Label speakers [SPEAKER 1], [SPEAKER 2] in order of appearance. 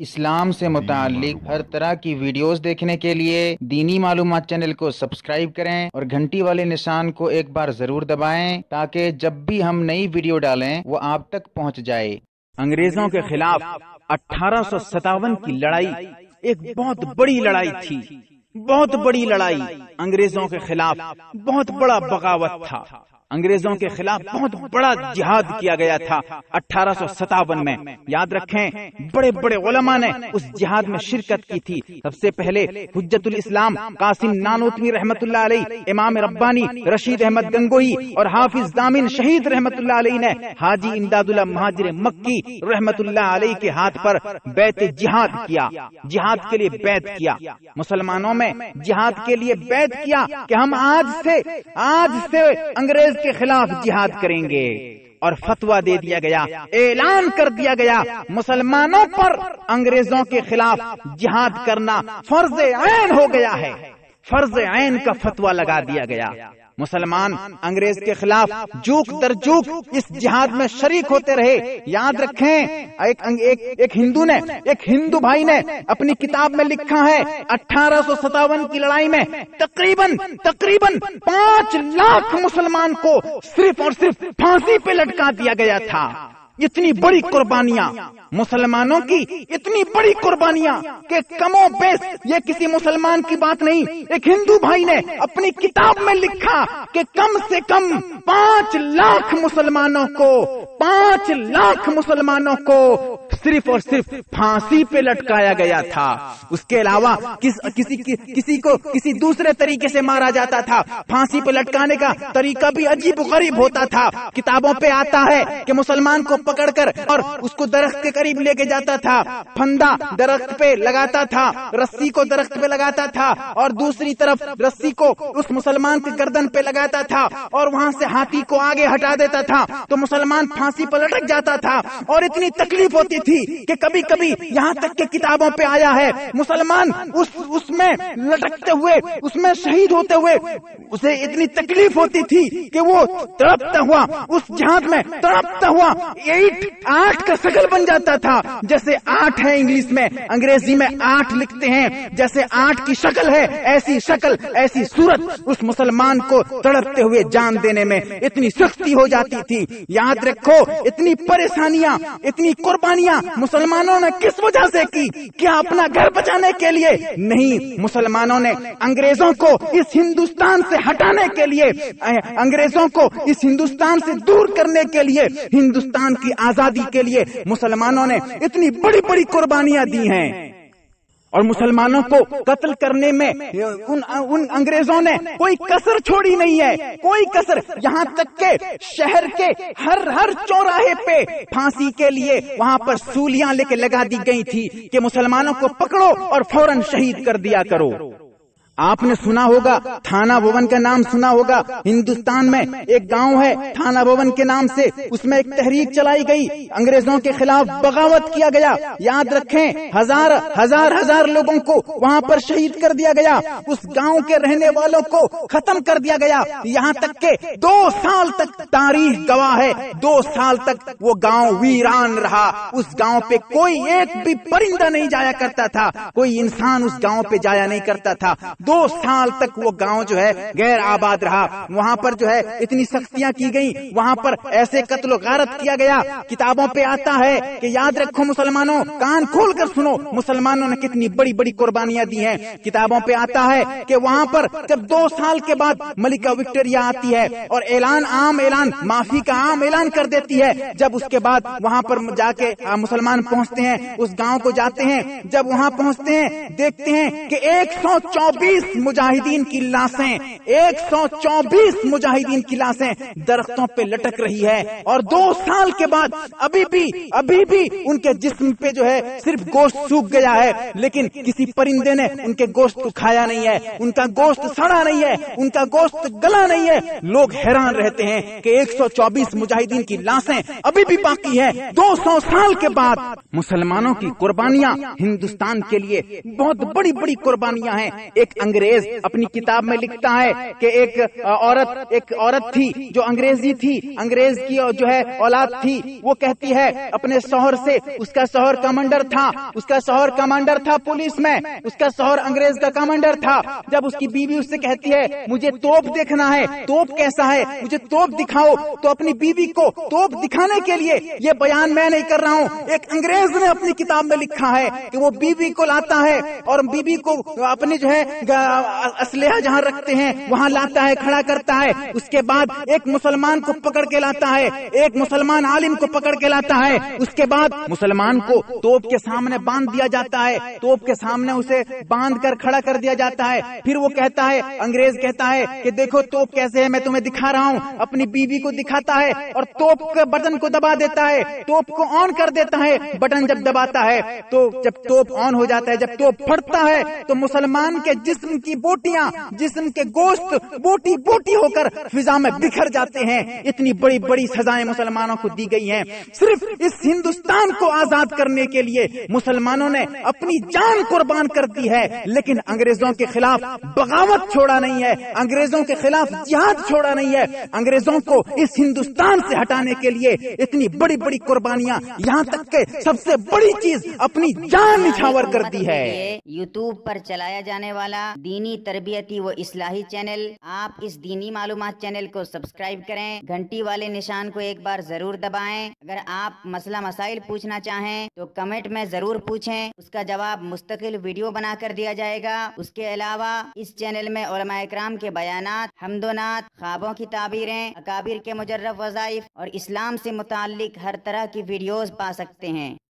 [SPEAKER 1] اسلام سے متعلق ہر طرح کی ویڈیوز دیکھنے کے لیے دینی معلومات چینل کو سبسکرائب کریں اور گھنٹی والے نشان کو ایک بار ضرور دبائیں تاکہ جب بھی ہم نئی ویڈیو ڈالیں وہ آپ تک پہنچ جائے۔
[SPEAKER 2] انگریزوں کے خلاف اٹھارہ سو ستاون کی لڑائی ایک بہت بڑی لڑائی تھی۔ بہت بڑی لڑائی انگریزوں کے خلاف بہت بڑا بغاوت تھا۔ انگریزوں کے خلاف بہت بڑا جہاد کیا گیا تھا اٹھارہ سو ستاون میں۔ یاد رکھیں بڑے بڑے علماء نے اس جہاد میں شرکت کی تھی۔ سب سے پہلے حجت الاسلام قاسم نانوتوی رحمت اللہ علیہ امام ربانی رشید احمد گنگوئی اور حافظ دامن شہید رحمت اللہ علیہ نے حاجی امداد اللہ مہاجر مکی رحمت اللہ علیہ کے ہاتھ پر بیت جہاد کیا۔ جہاد کے لیے بیت کیا۔ مسلمانوں میں جہاد کے لیے بیت کیا کہ ہم آج سے آج سے انگریز کے خلاف جہاد کریں گے۔ اور فتوا دے دیا گیا۔ اعلان کر دیا گیا۔ مسلمانوں پر انگریزوں کے خلاف جہاد کرنا فرض عین ہو گیا ہے۔ فرض عین کا فتوا لگا دیا گیا۔ مسلمان، انگریز کے خلاف جوک در جوک اس جہاد میں شریک ہوتے رہے۔ یاد رکھیں ایک ایک ہندو نے، ایک ہندو بھائی نے اپنی کتاب میں لکھا ہے، اٹھارہ سو ستاون کی لڑائی میں تقریباً تقریباً پانچ لاکھ مسلمان کو صرف اور صرف پھانسی پہ لٹکا دیا گیا تھا۔ اتنی بڑی قربانیاں۔ مسلمانوں کی اتنی بڑی قربانیاں کہ کمو بیس یہ کسی مسلمان کی بات نہیں، ایک ہندو بھائی نے اپنی کتاب میں لکھا کہ کم سے کم پانچ لاکھ مسلمانوں کو، پانچ لاکھ مسلمانوں کو صرف اور صرف پھانسی پہ لٹکایا گیا تھا۔ اس کے علاوہ کس کسی کسی کو کسی دوسرے طریقے سے مارا جاتا تھا۔ پھانسی پہ لٹکانے کا طریقہ بھی عجیب غریب ہوتا تھا۔ کتابوں پہ آتا ہے کہ مسلمان کو پکڑ کر اور اس کو درخت کے قریب لے کے جاتا تھا۔ پھندا درخت پہ لگاتا تھا، رسی کو درخت پہ لگاتا تھا اور دوسری طرف رسی کو اس مسلمان کے گردن پہ لگاتا تھا اور وہاں سے ہاتھی کو آگے ہٹا دیتا تھا۔ تو مسلمان پھانسی پہ لٹک جاتا تھا اور اتنی تکلیف ہوتی تھی کہ کبھی کبھی یہاں تک کہ کتابوں پہ آیا ہے، مسلمان اس اس میں لٹکتے ہوئے، اس میں شہید ہوتے ہوئے اسے اتنی تکلیف ہوتی تھی کہ وہ تڑپتا ہوا، اس جہاز میں تڑپتا ہوا ایٹ، آٹھ کا شکل بن جاتا تھا۔ جیسے آٹھ ہے انگلش میں، انگریزی میں آٹھ لکھتے ہیں۔ جیسے آٹھ کی شکل ہے، ایسی شکل، ایسی صورت اس مسلمان کو تڑپتے ہوئے جان دینے میں اتنی سختی ہو جاتی تھی۔ یاد رکھو، اتنی پریشانیاں، اتنی قربانیاں مسلمانوں نے کس وجہ سے کی کیا اپنا گھر بچانے کے لیے؟ نہیں، مسلمانوں نے انگریزوں کو اس ہندوستان سے ہٹانے کے لیے انگریزوں کو اس ہندوستان سے دور کرنے کے لیے، ہندوستان کی آزادی کے لیے مسلمانوں نے اتنی بڑی بڑی قربانیاں دی ہیں۔ اور مسلمانوں کو قتل کرنے میں ان ان انگریزوں نے کوئی کسر چھوڑی نہیں ہے۔ کوئی کسر۔ یہاں تک کہ شہر کے ہر ہر چوراہے پہ پھانسی کے لیے وہاں پر سولیاں لے کے لگا دی گئی تھی کہ مسلمانوں کو پکڑو اور فوراً شہید کر دیا کرو۔ آپ نے سنا ہوگا تھانہ بھون کا نام سنا ہوگا۔ ہندوستان میں ایک گاؤں ہے تھانہ بھون کے نام سے اس میں ایک تحریک چلائی گئی۔ انگریزوں کے خلاف بغاوت کیا گیا۔ یاد رکھیں، ہزار ہزار ہزار لوگوں کو وہاں پر شہید کر دیا گیا۔ اس گاؤں کے رہنے والوں کو ختم کر دیا گیا۔ یہاں تک کہ دو سال تک تاریخ گواہ ہے۔ دو سال تک وہ گاؤں ویران رہا۔ اس گاؤں پہ کوئی ایک بھی پرندہ نہیں جایا کرتا تھا۔ کوئی انسان اس گاؤں پہ جایا نہیں کرتا تھا۔ دو سال تک وہ گاؤں جو ہے غیر آباد رہا۔ وہاں پر جو ہے اتنی سختیاں کی گئی وہاں پر ایسے قتل و غارت کیا گیا۔ کتابوں پہ آتا ہے کہ یاد رکھو مسلمانوں، کان کھول کر سنو۔ مسلمانوں نے کتنی بڑی بڑی قربانیاں دی ہیں۔ کتابوں پہ آتا ہے کہ وہاں پر جب دو سال کے بعد ملکہ وکٹوریا آتی ہے اور اعلان، عام اعلان، معافی کا عام اعلان کر دیتی ہے۔ جب اس کے بعد وہاں پر جا کے مسلمان پہنچتے ہیں، اس گاؤں کو جاتے ہیں۔ جب وہاں پہنچتے ہیں، دیکھتے ہیں کہ ایک سو چوبیس چوبیس مجاہدین کی لاشیں ایک سو چوبیس مجاہدین کی لاشیں درختوں پہ لٹک رہی ہے۔ اور دو سال کے بعد ابھی بھی ابھی بھی ان کے جسم پہ جو ہے صرف گوشت سوکھ گیا ہے۔ لیکن کسی پرندے نے ان کے گوشت کو کھایا نہیں ہے، ان کا گوشت سڑا نہیں ہے، ان کا گوشت گلا نہیں ہے۔ لوگ حیران رہتے ہیں کہ ایک سو چوبیس مجاہدین کی لاشیں ابھی بھی باقی ہے دو سو سال کے بعد مسلمانوں کی قربانیاں ہندوستان کے لیے بہت بڑی بڑی قربانیاں ہیں۔ ایک انگریز اپنی کتاب میں لکھتا ہے کہ ایک عورت ایک عورت تھی جو انگریزی تھی، انگریز کی جو ہے اولاد تھی، وہ کہتی ہے، اپنے شوہر سے، اس کا شوہر کمانڈر تھا، اس کا شوہر کمانڈر تھا پولیس میں، اس کا شوہر انگریز کا کمانڈر تھا۔ جب اس کی بیوی اس سے کہتی ہے، مجھے توپ دیکھنا ہے، توپ کیسا ہے؟ مجھے توپ دکھاؤ۔ تو اپنی بیوی کو توپ دکھانے کے لیے یہ بیان میں نہیں کر رہا ہوں۔ ایک انگریز نے اپنی کتاب میں لکھا ہے کہ وہ بیوی کو لاتا ہے اور بیوی کو اپنی جو ہے اسلحہ جہاں رکھتے ہیں، وہاں لاتا ہے، کھڑا کرتا ہے۔ اس کے بعد ایک مسلمان کو پکڑ کے لاتا ہے، ایک مسلمان عالم کو پکڑ کے لاتا ہے۔ اس کے بعد مسلمان کو توپ کے سامنے باندھ دیا جاتا ہے۔ توپ کے سامنے اسے باندھ کر کھڑا کر دیا جاتا ہے۔ پھر وہ کہتا ہے، انگریز کہتا ہے کہ دیکھو توپ کیسے ہے، میں تمہیں دکھا رہا ہوں۔ اپنی بیوی کو دکھاتا ہے اور توپ کے بٹن کو دبا دیتا ہے۔ توپ کو آن کر دیتا ہے۔ بٹن جب دباتا ہے تو جب توپ آن ہو جاتا ہے، جب توپ پھٹتا ہے تو مسلمان کے جس جسم کی بوٹیاں، جسم کے گوشت بوٹی بوٹی ہو کر فضا میں بکھر جاتے ہیں۔ اتنی بڑی بڑی سزائیں مسلمانوں کو دی گئی ہیں۔ صرف اس ہندوستان کو آزاد کرنے کے لیے مسلمانوں نے اپنی جان قربان کر دی ہے۔ لیکن انگریزوں کے خلاف بغاوت چھوڑا نہیں ہے۔ انگریزوں کے خلاف جہاد چھوڑا نہیں ہے۔ انگریزوں کو اس ہندوستان سے ہٹانے کے لیے اتنی بڑی بڑی قربانیاں یہاں تک کہ سب سے بڑی چیز اپنی جان نچھاور کر دی ہے۔
[SPEAKER 3] یوٹیوب پر چلایا جانے والا دینی تربیتی و اصلاحی چینل۔ آپ اس دینی معلومات چینل کو سبسکرائب کریں۔ گھنٹی والے نشان کو ایک بار ضرور دبائیں۔ اگر آپ مسئلہ مسائل پوچھنا چاہیں تو کمنٹ میں ضرور پوچھیں۔ اس کا جواب مستقل ویڈیو بنا کر دیا جائے گا۔ اس کے علاوہ اس چینل میں علماء اکرام کے بیانات حمدونات خوابوں کی تعبیریں، اکابر کے مجرب وظائف اور اسلام سے متعلق ہر طرح کی ویڈیوز پا سکتے ہیں۔